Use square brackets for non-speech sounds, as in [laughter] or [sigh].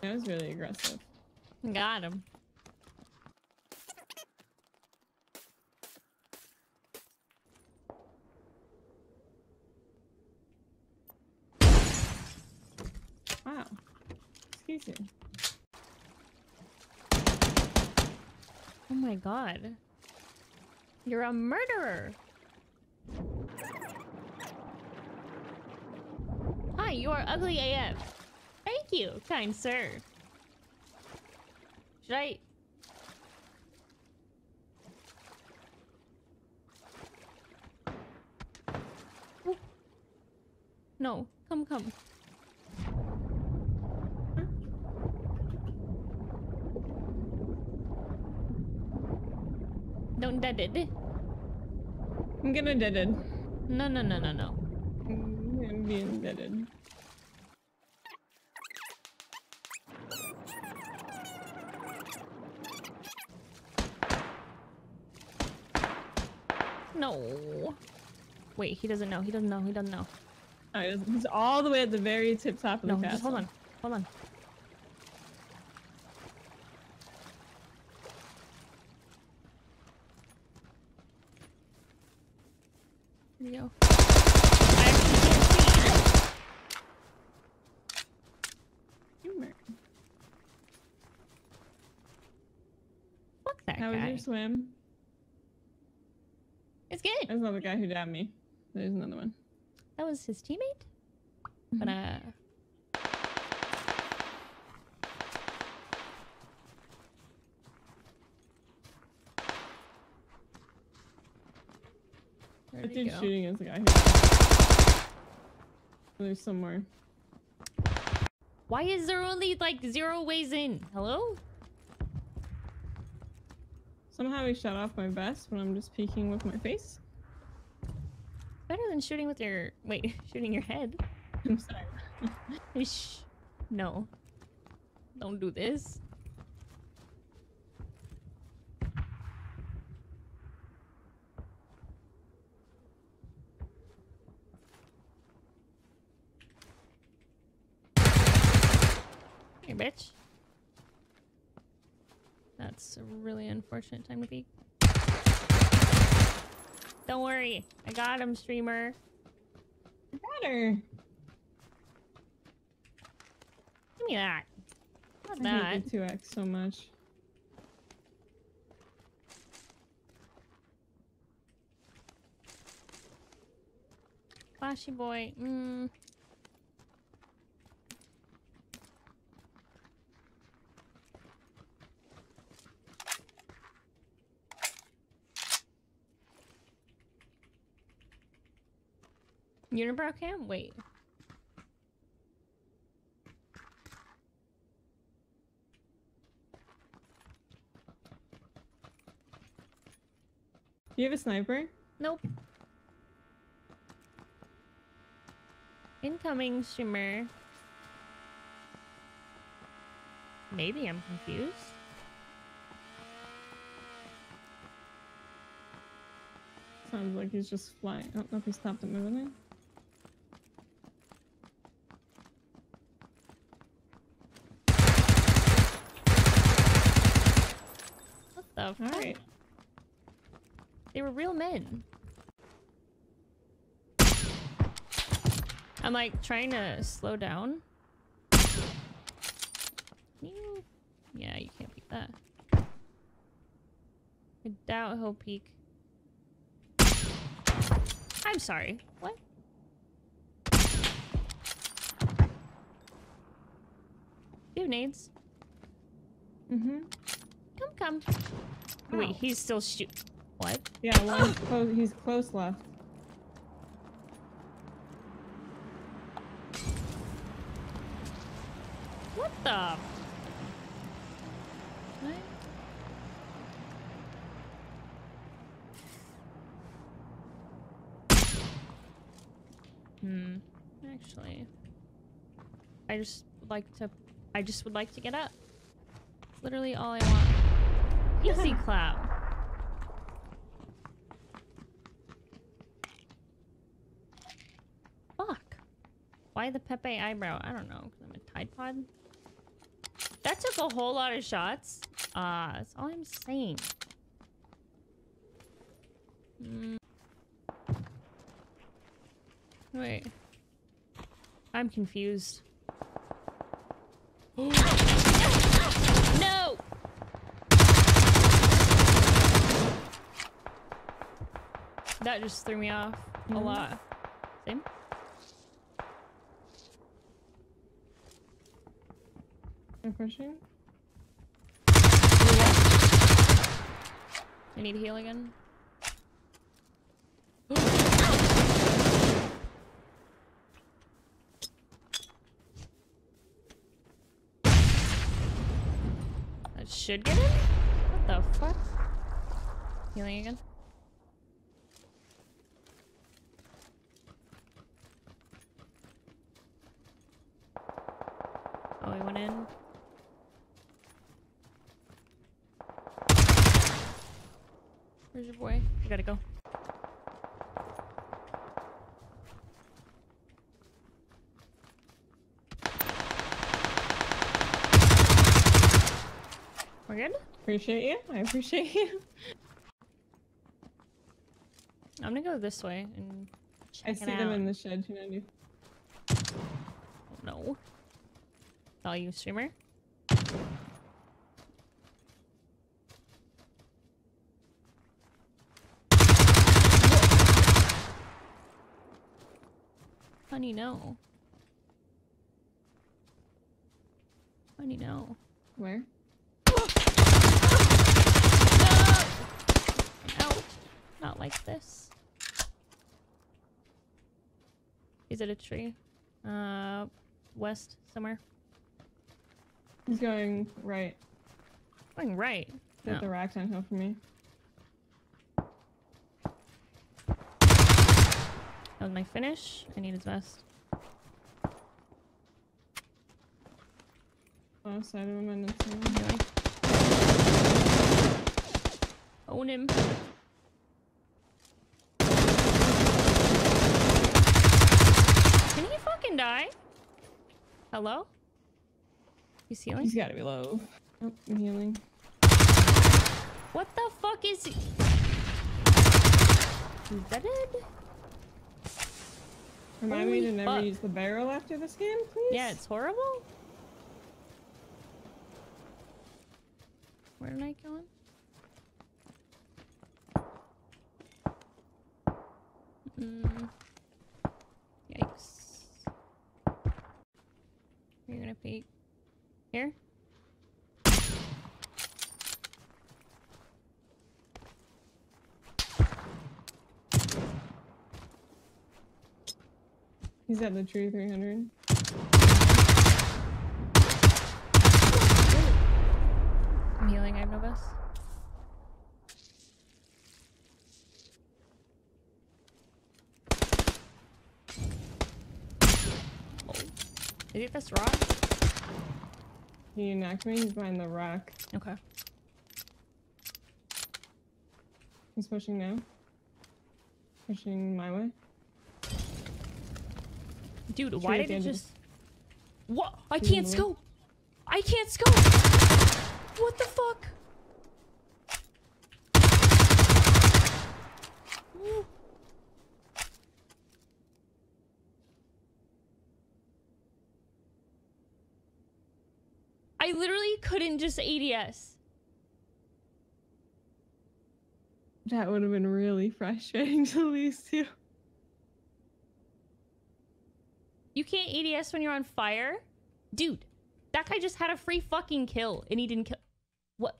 That was really aggressive. Got him. Wow. Excuse you. Oh my god. You're a murderer. Hi, you are ugly AF. Thank you, kind sir. Should I... Ooh. No, come, come. Don't dead it. I'm gonna dead it. No, no, no, no, no. I'm being deaded. No. Wait, he doesn't know. He doesn't know. He doesn't know. Oh, he's- he's all the way at the very tip top of No, the castle. just hold on. Hold on. There you go. I can't see. Humor. Fuck that How was your swim? It's good. There's another guy who dabbed me. There's another one. That was his teammate? But uh did dude go? shooting is the guy who. There's somewhere. Why is there only like zero ways in? Hello? Somehow he shut off my vest when I'm just peeking with my face. Better than shooting with your wait, [laughs] shooting your head. [laughs] I'm sorry. [laughs] Shh. No. Don't do this. Hey, bitch. That's a really unfortunate time to be. Don't worry. I got him, streamer. Better. Give me that. Not I that. hate the 2x so much. Flashy boy. Mm. Unibrow cam? Wait. Do you have a sniper? Nope. Incoming streamer. Maybe I'm confused. Sounds like he's just flying. I don't know if he stopped at moving. What the fuck? Alright. They were real men. I'm like trying to slow down. Yeah, you can't beat that. I doubt he'll peek. I'm sorry. What? You have nades. Mm-hmm. Come, come. Wait, he's still shoot. What? Yeah, one's close. He's close left. What the? What? Hmm. Actually, I just would like to. I just would like to get up. It's literally all I want. Easy clap. Fuck. Why the Pepe eyebrow? I don't know. Cause I'm a Tide Pod. That took a whole lot of shots. Uh, that's all I'm saying. Mm. Wait. I'm confused. [gasps] [gasps] no! That just threw me off a Mhm. lot. Same? They're pushing. I need heal again. [gasps] that should get in? What the fuck? Healing again? Oh, he went in. Where's your boy? I gotta go. We're good? Appreciate you. I appreciate you. I'm gonna go this way and check I see out. them in the shed, 290. Oh, no. All you streamer? Honey, no. Honey, no. Where? No! Not like this. Is it a tree? Uh, west somewhere. He's going right. Going right. At No. the rack down hill for me. That was my finish. I need his vest. Oh, side of him and it's him. Own him. Can he fucking die? Hello? He's healing? He's gotta be low. Oh, I'm healing. What the fuck is he? Is that it? Remind me to never fuck. use the barrel after this game, please. Yeah, it's horrible. Where did I kill him? Mm. Yikes. You're gonna peek. Here? He's at the tree 300. I'm healing, I have no vest. Oh. Is it this rock? He knocked me. He's behind the rock. Okay. He's pushing now. Pushing my way. Dude, why did it just... What? I can't in the way. scope! I can't scope! What the fuck? I literally couldn't just ADS. That would have been really frustrating [laughs] to lose to. You can't ADS when you're on fire? Dude, that guy just had a free fucking kill and he didn't kill. What?